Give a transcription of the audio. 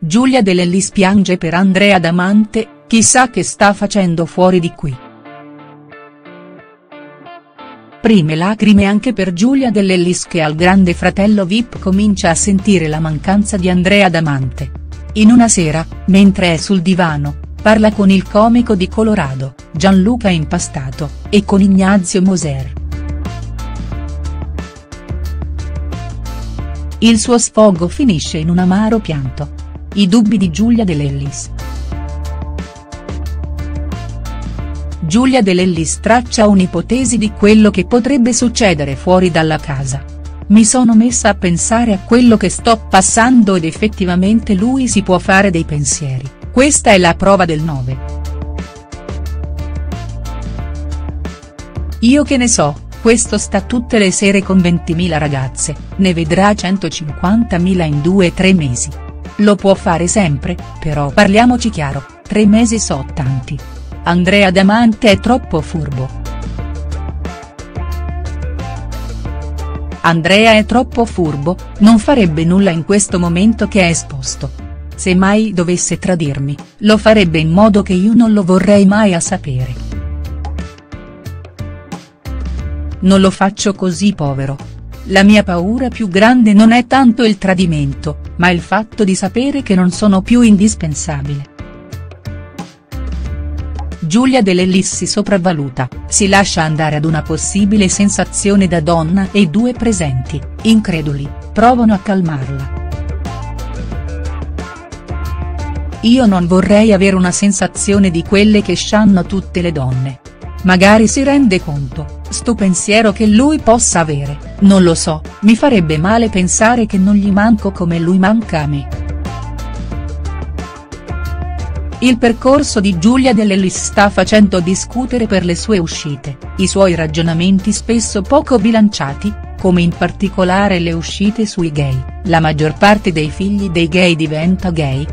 Giulia Dell'Ellis piange per Andrea Damante, chissà che sta facendo fuori di qui. Prime lacrime anche per Giulia Dell'Ellis che al grande fratello Vip comincia a sentire la mancanza di Andrea Damante. In una sera, mentre è sul divano, parla con il comico di Colorado, Gianluca Impastato, e con Ignazio Moser. Il suo sfogo finisce in un amaro pianto. I dubbi di Giulia Dell'Ellis. Giulia Dell'Ellis traccia un'ipotesi di quello che potrebbe succedere fuori dalla casa. Mi sono messa a pensare a quello che sto passando ed effettivamente lui si può fare dei pensieri, questa è la prova del 9. Io che ne so, questo sta tutte le sere con 20.000 ragazze, ne vedrà 150.000 in 2-3 mesi. Lo può fare sempre, però parliamoci chiaro, 3 mesi so tanti. Andrea Damante è troppo furbo. Andrea è troppo furbo, non farebbe nulla in questo momento che è esposto. Se mai dovesse tradirmi, lo farebbe in modo che io non lo vorrei mai a sapere. Non lo faccio così povero. La mia paura più grande non è tanto il tradimento, ma il fatto di sapere che non sono più indispensabile. Giulia Dell'Ellis si sopravvaluta, si lascia andare ad una possibile sensazione da donna e i due presenti, increduli, provano a calmarla. Io non vorrei avere una sensazione di quelle che scianno tutte le donne. Magari si rende conto, sto pensiero che lui possa avere, non lo so, mi farebbe male pensare che non gli manco come lui manca a me. Il percorso di Giulia Dell'Ellis sta facendo discutere per le sue uscite, i suoi ragionamenti spesso poco bilanciati, come in particolare le uscite sui gay, la maggior parte dei figli dei gay diventa gay,